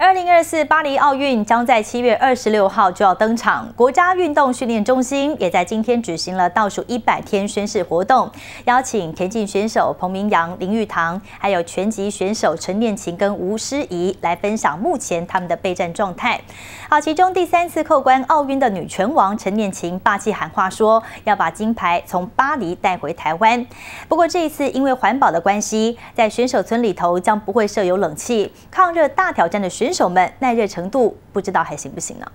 二零二四巴黎奥运将在七月二十六号就要登场，国家运动训练中心也在今天举行了倒数一百天宣誓活动，邀请田径选手彭明阳、林玉堂，还有拳击选手陈念琴跟吴诗怡来分享目前他们的备战状态。好，其中第三次扣关奥运的女拳王陈念琴霸气喊话说，要把金牌从巴黎带回台湾。不过这一次因为环保的关系，在选手村里头将不会设有冷气，抗热大挑战的选。选手们耐热程度不知道还行不行呢？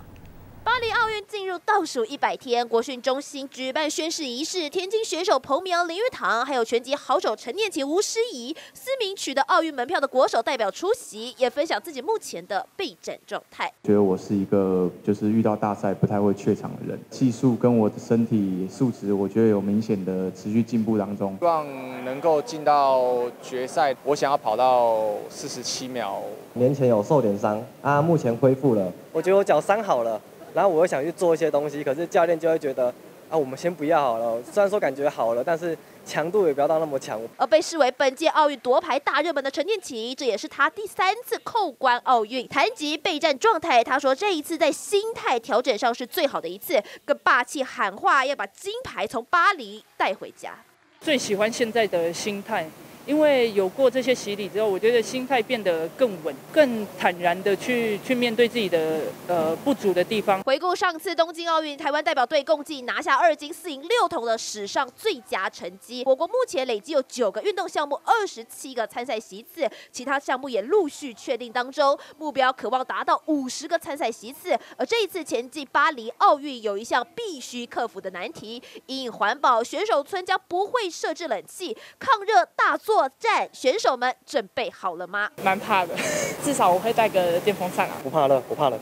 进入倒数一百天，国训中心举办宣誓仪式，田径选手彭明、林玉堂，还有拳击好手陈念琴、吴诗怡四名取得奥运门票的国手代表出席，也分享自己目前的备战状态。觉得我是一个就是遇到大赛不太会怯场的人，技术跟我的身体素质，我觉得有明显的持续进步当中。希望能够进到决赛，我想要跑到四十七秒。年前有受点伤啊，目前恢复了。我觉得我脚伤好了。然后我又想去做一些东西，可是教练就会觉得啊，我们先不要好了。虽然说感觉好了，但是强度也不要到那么强。而被视为本届奥运夺牌大热门的陈念琪，这也是他第三次扣关奥运。谈及备战状态，他说这一次在心态调整上是最好的一次，跟霸气喊话要把金牌从巴黎带回家。最喜欢现在的心态。因为有过这些洗礼之后，我觉得心态变得更稳、更坦然的去去面对自己的呃不足的地方。回顾上次东京奥运，台湾代表队共计拿下二金四银六铜的史上最佳成绩。我国目前累计有九个运动项目、二十七个参赛席次，其他项目也陆续确定当中。目标渴望达到五十个参赛席次。而这一次前进巴黎奥运，有一项必须克服的难题：因环保选手村将不会设置冷气，抗热大作。作战选手们准备好了吗？蛮怕的，至少我会带个电风扇啊。不怕热，不怕冷，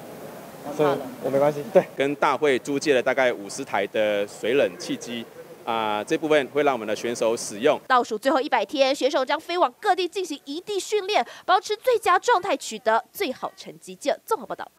所以我没关系。对，跟大会租借了大概五十台的水冷气机啊，这部分会让我们的选手使用。倒数最后一百天，选手将飞往各地进行一地训练，保持最佳状态，取得最好成绩。就综合报道。